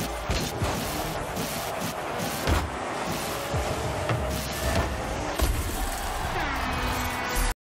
Yeah.